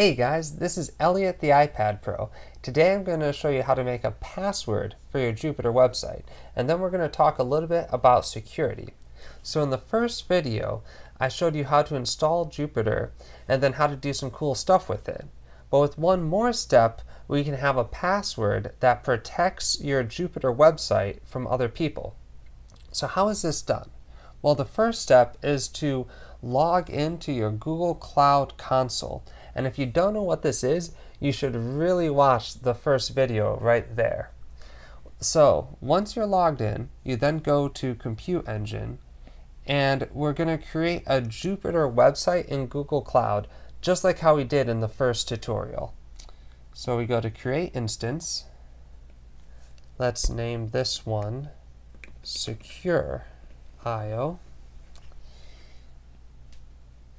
Hey guys, this is Elliott the iPad Pro. Today I'm going to show you how to make a password for your Jupyter website, and then we're going to talk a little bit about security. So in the first video, I showed you how to install Jupyter and then how to do some cool stuff with it. But with one more step, we can have a password that protects your Jupyter website from other people. So how is this done? Well, the first step is to log into your Google Cloud Console and if you don't know what this is, you should really watch the first video right there. So once you're logged in, you then go to Compute Engine, and we're going to create a Jupyter website in Google Cloud, just like how we did in the first tutorial. So we go to Create Instance. Let's name this one Secure IO.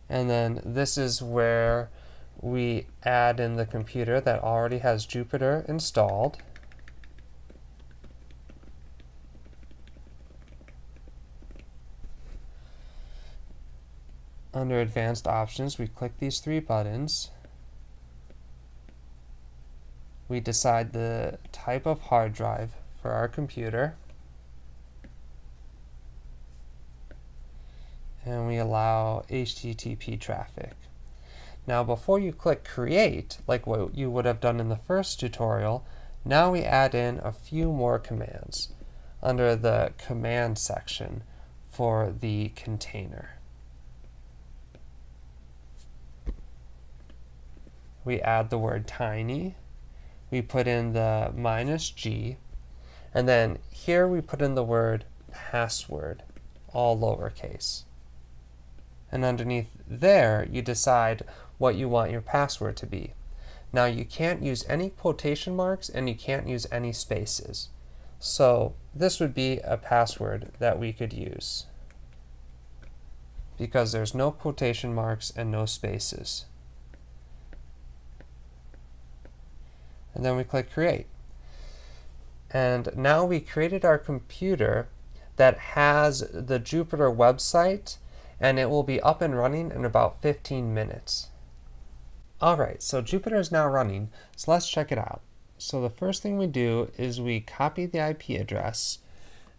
And then this is where we add in the computer that already has Jupyter installed. Under Advanced Options, we click these three buttons. We decide the type of hard drive for our computer. And we allow HTTP traffic. Now before you click create, like what you would have done in the first tutorial, now we add in a few more commands under the command section for the container. We add the word tini, we put in the minus g, and then here we put in the word password, all lowercase. And underneath there, you decide what you want your password to be. Now you can't use any quotation marks and you can't use any spaces. So this would be a password that we could use because there's no quotation marks and no spaces. And then we click create. And now we created our computer that has the Jupyter website and it will be up and running in about 15 minutes. Alright, so Jupyter is now running, so let's check it out. So the first thing we do is we copy the IP address,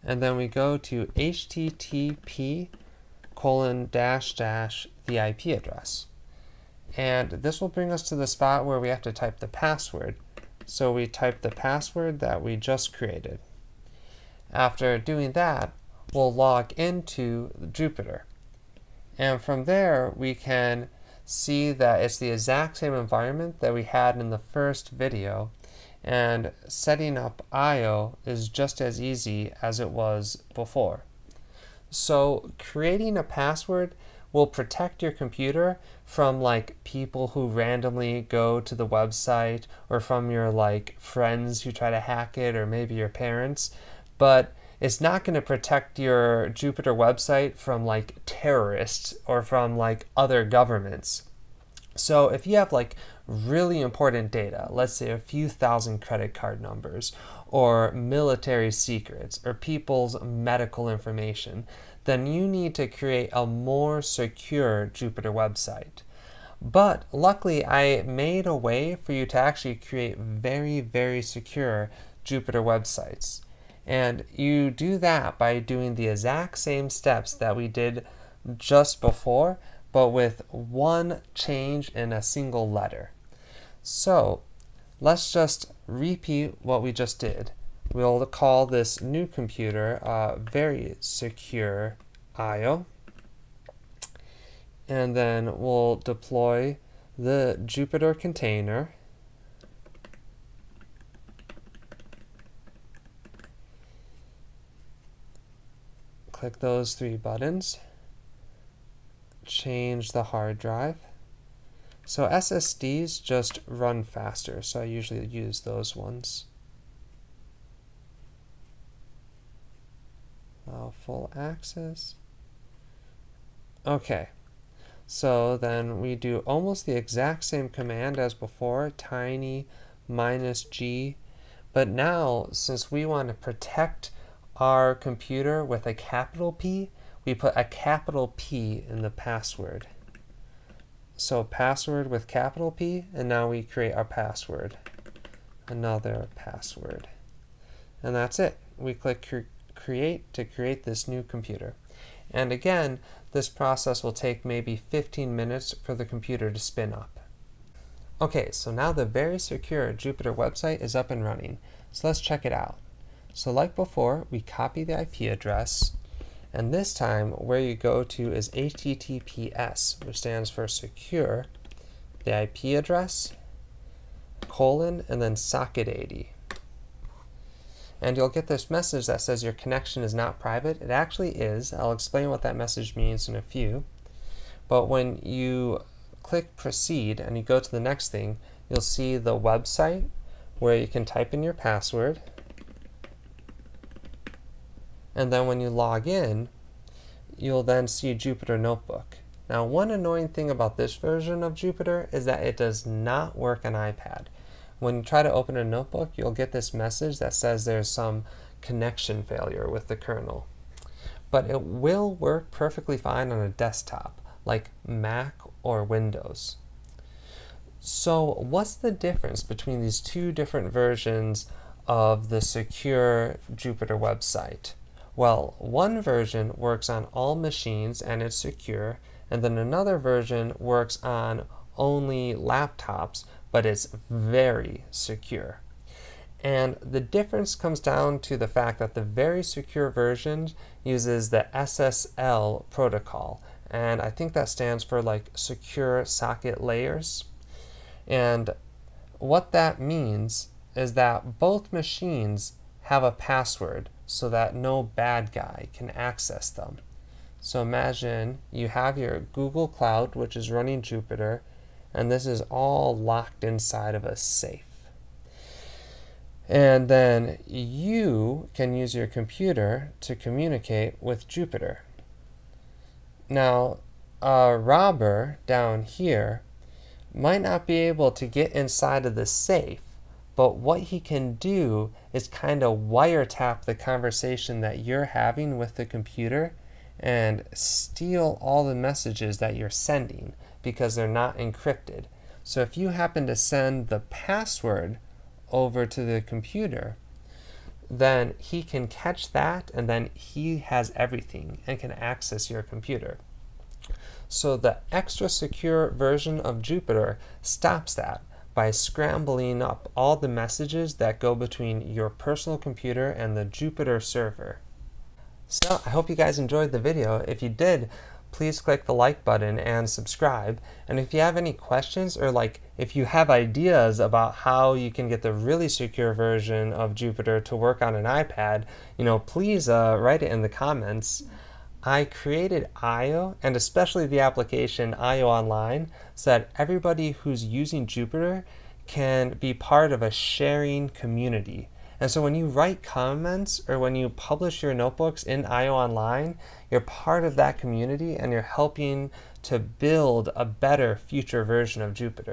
and then we go to http colon dash dash the IP address. And this will bring us to the spot where we have to type the password. So we type the password that we just created. After doing that, we'll log into Jupyter. And from there, we can see that it's the exact same environment that we had in the first video and setting up IO is just as easy as it was before. So creating a password will protect your computer from like people who randomly go to the website or from your like friends who try to hack it or maybe your parents. But it's not going to protect your Jupyter website from like terrorists or from like other governments. So if you have like really important data, let's say a few thousand credit card numbers or military secrets or people's medical information, then you need to create a more secure Jupyter website. But luckily, I made a way for you to actually create very, very secure Jupyter websites. And you do that by doing the exact same steps that we did just before, but with one change in a single letter. So let's just repeat what we just did. We'll call this new computer uh, very secure IO. And then we'll deploy the Jupyter container click those three buttons, change the hard drive. So SSDs just run faster, so I usually use those ones. Allow full access. Okay, so then we do almost the exact same command as before, tini minus g, but now since we want to protect our computer with a capital P, we put a capital P in the password. So password with capital P, and now we create our password. Another password. And that's it. We click cre create to create this new computer. And again, this process will take maybe 15 minutes for the computer to spin up. Okay, so now the very secure Jupyter website is up and running. So let's check it out. So like before, we copy the IP address, and this time where you go to is HTTPS, which stands for secure, the IP address, colon, and then socket 80. And you'll get this message that says your connection is not private. It actually is. I'll explain what that message means in a few. But when you click proceed and you go to the next thing, you'll see the website where you can type in your password. And then when you log in, you'll then see Jupyter Notebook. Now, one annoying thing about this version of Jupyter is that it does not work on iPad. When you try to open a notebook, you'll get this message that says there's some connection failure with the kernel. But it will work perfectly fine on a desktop, like Mac or Windows. So what's the difference between these two different versions of the secure Jupyter website? Well, one version works on all machines and it's secure, and then another version works on only laptops but it's very secure. And the difference comes down to the fact that the very secure version uses the SSL protocol. And I think that stands for like secure socket layers. And what that means is that both machines have a password so that no bad guy can access them. So imagine you have your Google Cloud, which is running Jupyter, and this is all locked inside of a safe. And then you can use your computer to communicate with Jupyter. Now, a robber down here might not be able to get inside of the safe, but what he can do is kind of wiretap the conversation that you're having with the computer and steal all the messages that you're sending because they're not encrypted. So if you happen to send the password over to the computer, then he can catch that and then he has everything and can access your computer. So the extra secure version of Jupyter stops that by scrambling up all the messages that go between your personal computer and the Jupyter server. So I hope you guys enjoyed the video. If you did, please click the like button and subscribe. And if you have any questions or like if you have ideas about how you can get the really secure version of Jupyter to work on an iPad, you know, please uh, write it in the comments. I created IO and especially the application IO Online so that everybody who's using Jupyter can be part of a sharing community. And so when you write comments or when you publish your notebooks in IO Online, you're part of that community and you're helping to build a better future version of Jupyter.